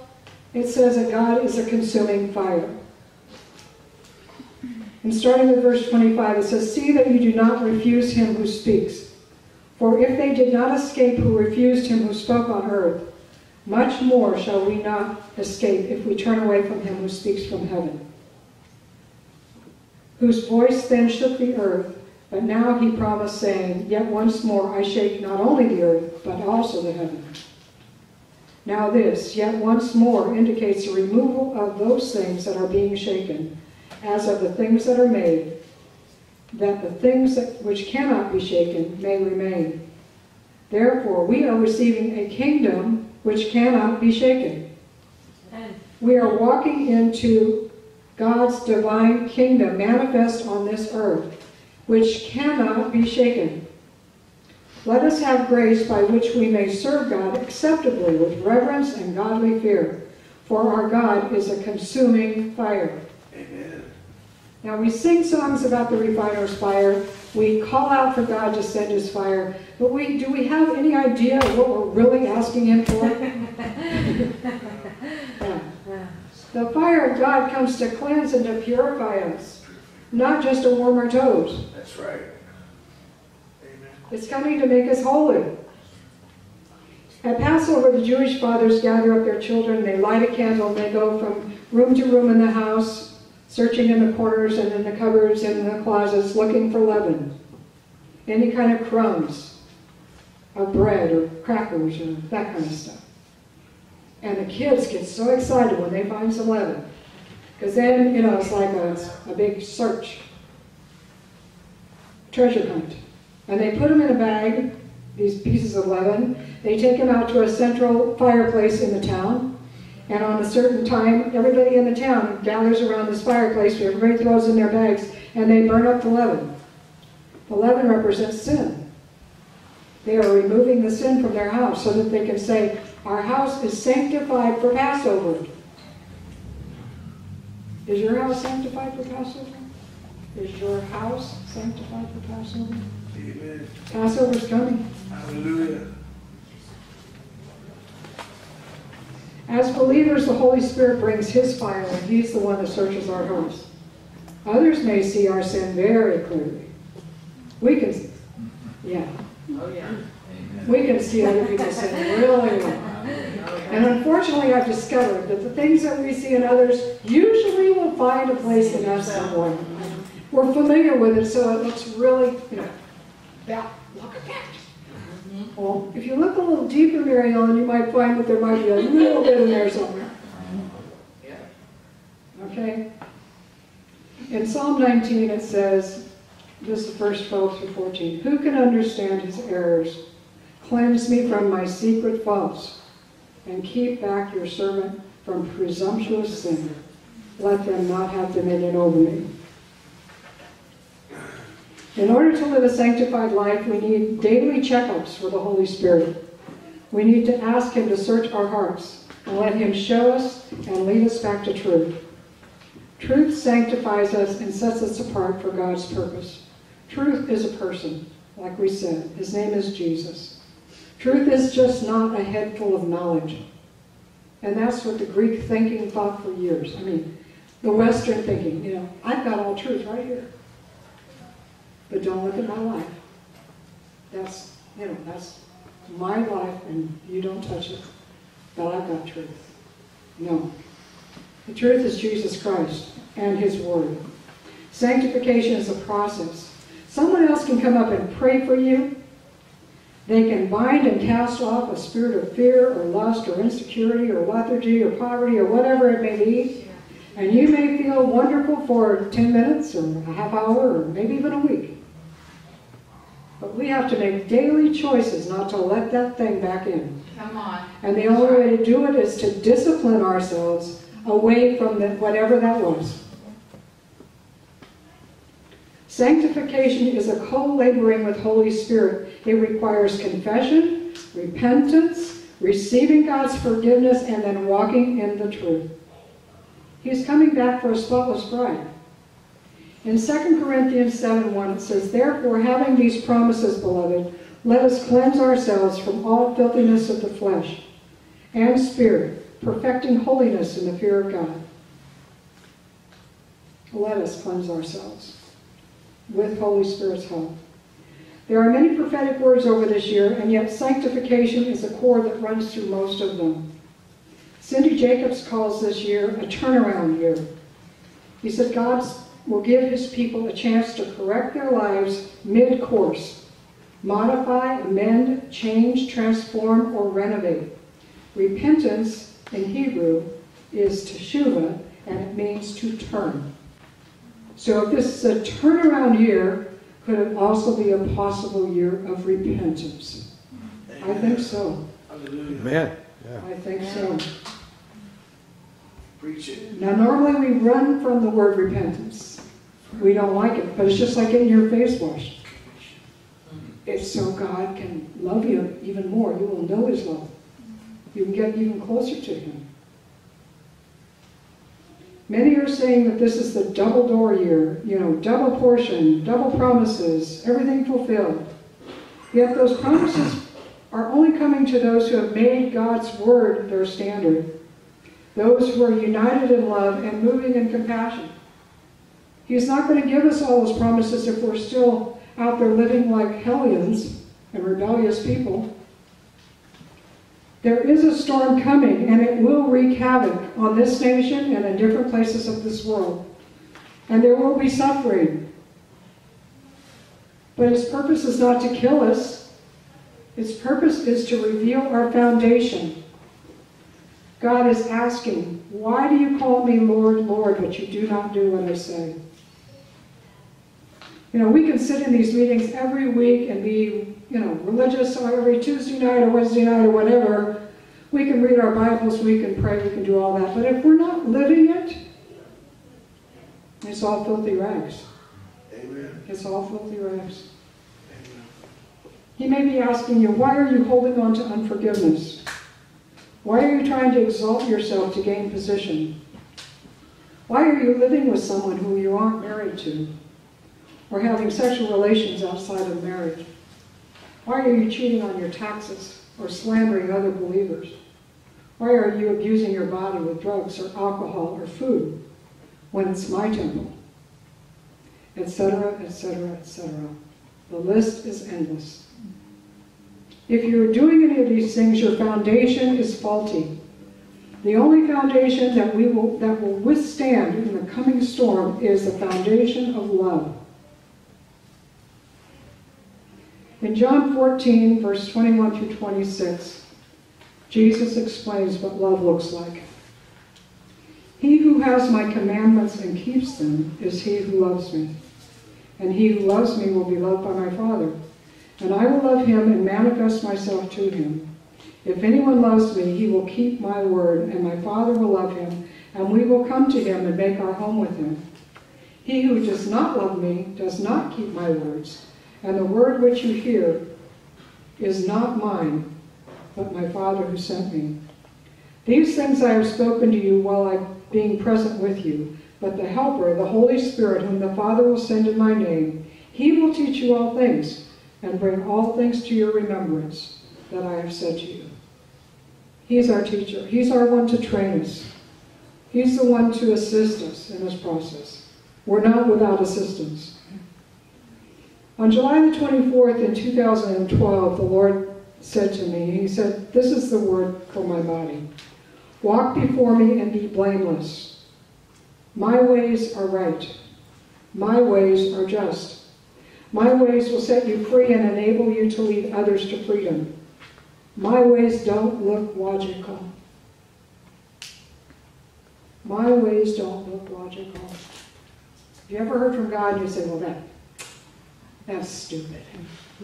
Speaker 5: it says that God is a consuming fire. And starting with verse 25, it says, See that you do not refuse him who speaks. For if they did not escape who refused him who spoke on earth, much more shall we not escape if we turn away from him who speaks from heaven. Whose voice then shook the earth, but now he promised, saying, Yet once more I shake not only the earth, but also the heaven. Now this, yet once more, indicates the removal of those things that are being shaken, as of the things that are made, that the things that, which cannot be shaken may remain. Therefore, we are receiving a kingdom which cannot be shaken. We are walking into God's divine kingdom manifest on this earth, which cannot be shaken. Let us have grace by which we may serve God acceptably with reverence and godly fear, for our God is a consuming fire.
Speaker 7: Amen.
Speaker 5: Now we sing songs about the refiner's fire. We call out for God to send his fire. But we do we have any idea of what we're really asking him for? Yeah. The fire of God comes to cleanse and to purify us, not just to warm our toes.
Speaker 7: That's right. Amen.
Speaker 5: It's coming to make us holy. At Passover, the Jewish fathers gather up their children, they light a candle, and they go from room to room in the house, searching in the corners and in the cupboards and in the closets, looking for leaven. Any kind of crumbs of bread or crackers or that kind of stuff. And the kids get so excited when they find some leaven. Because then, you know, it's like a, a big search, treasure hunt. And they put them in a bag, these pieces of leaven. They take them out to a central fireplace in the town. And on a certain time, everybody in the town gathers around this fireplace, everybody throws in their bags, and they burn up the leaven. The leaven represents sin. They are removing the sin from their house so that they can say, Our house is sanctified for Passover. Is your house sanctified for Passover? Is your house sanctified for Passover?
Speaker 7: Amen.
Speaker 5: Passover's coming.
Speaker 7: Hallelujah.
Speaker 5: As believers, the Holy Spirit brings His fire, and He's the one that searches our hearts. Others may see our sin very clearly. We can, yeah,
Speaker 6: Oh, yeah.
Speaker 5: we can see other people's sin really well. And unfortunately, I've discovered that the things that we see in others usually will find a place in us somewhere. We're familiar with it, so it looks really, you know, that, look at that. Well, if you look a little deeper, Mary Ellen, you might find that there might be a little bit in there somewhere. Okay? In Psalm 19 it says, this is the first 12 through 14, who can understand his errors? Cleanse me from my secret faults, and keep back your servant from presumptuous sin. Let them not have dominion over me. In order to live a sanctified life, we need daily checkups with the Holy Spirit. We need to ask Him to search our hearts and let Him show us and lead us back to truth. Truth sanctifies us and sets us apart for God's purpose. Truth is a person, like we said. His name is Jesus. Truth is just not a head full of knowledge. And that's what the Greek thinking thought for years. I mean, the Western thinking, you know, I've got all truth right here. But don't look at my life. That's, you know, that's my life and you don't touch it. But I've got truth. No. The truth is Jesus Christ and His Word. Sanctification is a process. Someone else can come up and pray for you. They can bind and cast off a spirit of fear or lust or insecurity or lethargy or poverty or whatever it may be. And you may feel wonderful for 10 minutes or a half hour or maybe even a week. But we have to make daily choices not to let that thing back in.
Speaker 6: Come on.
Speaker 5: And the only way to do it is to discipline ourselves away from the, whatever that was. Sanctification is a co-laboring with Holy Spirit. It requires confession, repentance, receiving God's forgiveness, and then walking in the truth. He's coming back for a spotless bride. In 2 Corinthians 7 1, it says, Therefore, having these promises, beloved, let us cleanse ourselves from all filthiness of the flesh and spirit, perfecting holiness in the fear of God. Let us cleanse ourselves with Holy Spirit's help. There are many prophetic words over this year, and yet sanctification is a core that runs through most of them. Cindy Jacobs calls this year a turnaround year. He said God will give his people a chance to correct their lives mid course, modify, amend, change, transform, or renovate. Repentance in Hebrew is teshuva, and it means to turn. So if this is a turnaround year, could it also be a possible year of repentance? I think so.
Speaker 7: Hallelujah.
Speaker 3: Amen. Yeah.
Speaker 5: I think so.
Speaker 7: Preach it.
Speaker 5: Now, normally we run from the word repentance. We don't like it, but it's just like getting your face washed. It's so God can love you even more. You will know His love. You can get even closer to Him. Many are saying that this is the double door year, you know, double portion, double promises, everything fulfilled. Yet those promises are only coming to those who have made God's word their standard, those who are united in love and moving in compassion. He's not going to give us all those promises if we're still out there living like hellions and rebellious people. There is a storm coming, and it will wreak havoc on this nation and in different places of this world. And there will be suffering. But its purpose is not to kill us, its purpose is to reveal our foundation. God is asking, Why do you call me Lord, Lord, but you do not do what I say? You know, we can sit in these meetings every week and be, you know, religious or every Tuesday night or Wednesday night or whatever. We can read our Bibles, we can pray, we can do all that. But if we're not living it, it's all filthy rags.
Speaker 7: Amen.
Speaker 5: It's all filthy rags.
Speaker 7: Amen.
Speaker 5: He may be asking you, why are you holding on to unforgiveness? Why are you trying to exalt yourself to gain position? Why are you living with someone who you aren't married to? Or having sexual relations outside of marriage? Why are you cheating on your taxes or slandering other believers? Why are you abusing your body with drugs or alcohol or food when it's my temple? Etc., etc., etc. The list is endless. If you're doing any of these things, your foundation is faulty. The only foundation that we will that will withstand in the coming storm is the foundation of love. In John 14, verse 21 through 26, Jesus explains what love looks like. He who has my commandments and keeps them is he who loves me. And he who loves me will be loved by my Father. And I will love him and manifest myself to him. If anyone loves me, he will keep my word, and my Father will love him, and we will come to him and make our home with him. He who does not love me does not keep my words, and the word which you hear is not mine, but my Father who sent me. These things I have spoken to you while I am being present with you, but the Helper, the Holy Spirit, whom the Father will send in my name, he will teach you all things, and bring all things to your remembrance that I have said to you. He's our teacher. He's our one to train us. He's the one to assist us in this process. We're not without assistance. On July the 24th in 2012, the Lord said to me, He said, This is the word for my body. Walk before me and be blameless. My ways are right. My ways are just. My ways will set you free and enable you to lead others to freedom. My ways don't look logical. My ways don't look logical. Have you ever heard from God and you say, well, that, that's stupid.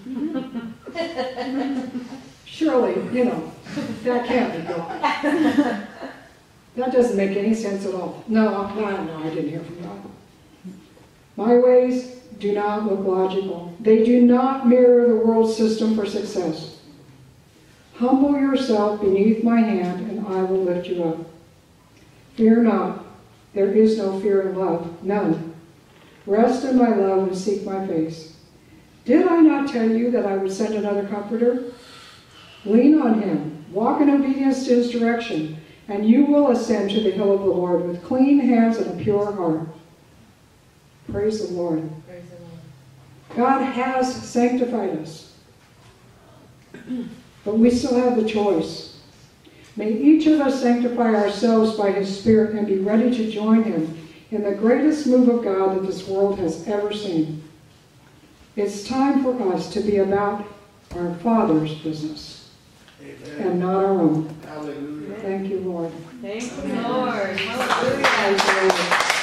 Speaker 5: Surely, you know, that can't be God. That doesn't make any sense at all. No, no, no, I didn't hear from God. My ways do not look logical. They do not mirror the world system for success. Humble yourself beneath my hand, and I will lift you up. Fear not. There is no fear in love, none. Rest in my love and seek my face. Did I not tell you that I would send another comforter? Lean on him, walk in obedience to his direction, and you will ascend to the hill of the Lord with clean hands and a pure heart. Praise the Lord.
Speaker 2: Praise the Lord.
Speaker 5: God has sanctified us, but we still have the choice. May each of us sanctify ourselves by his Spirit and be ready to join him in the greatest move of God that this world has ever seen. It's time for us to be about our Father's business
Speaker 7: Amen.
Speaker 5: and not our own.
Speaker 7: Hallelujah.
Speaker 5: Thank you, Lord.
Speaker 2: Thank you, Lord. Hallelujah.
Speaker 5: Praise the Lord.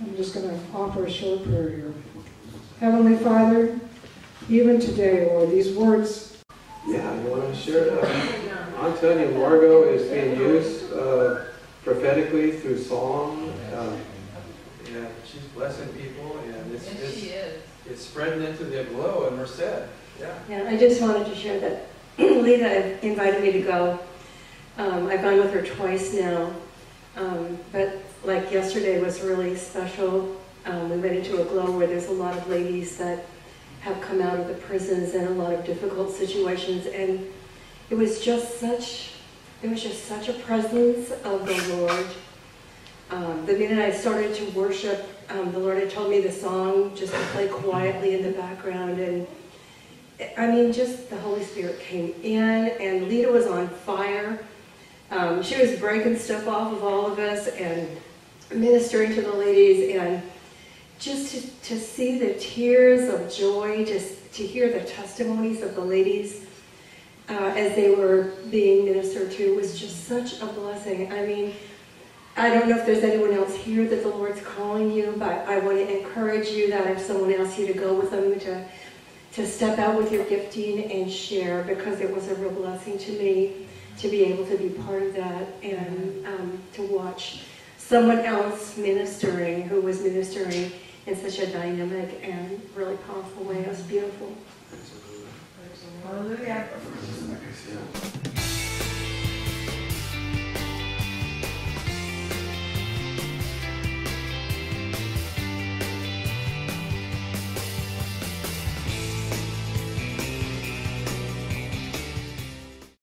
Speaker 5: I'm just going to offer a short prayer here. Heavenly Father, even today, Lord, these words,
Speaker 8: Yeah, you want to share that? I'm telling you, Margot is being used uh, prophetically through song. Uh, yeah, she's blessing people, and it's,
Speaker 6: Yes, she is.
Speaker 8: it's spreading into the glow in Merced. Yeah.
Speaker 9: Yeah, I just wanted to share that Lita invited me to go. Um, I've gone with her twice now, um, but like yesterday was really special. Um, we went into Aglow where there's a lot of ladies that have come out of the prisons and a lot of difficult situations, and it was just such, it was just such a presence of the Lord. Um, the minute I started to worship, um, the Lord had told me the song just to play quietly in the background, and I mean, just the Holy Spirit came in, and Lita was on fire. Um, she was breaking stuff off of all of us and ministering to the ladies, and just to, to see the tears of joy, just to hear the testimonies of the ladies uh, as they were being ministered to was just such a blessing. I mean, I don't know if there's anyone else here that the Lord's calling you, but I want to encourage you that if someone asks you to go with them to to step out with your gifting and share because it was a real blessing to me to be able to be part of that and um, to watch someone else ministering who was ministering in such a dynamic and really powerful way. It was beautiful.
Speaker 2: Hallelujah.
Speaker 7: Yeah.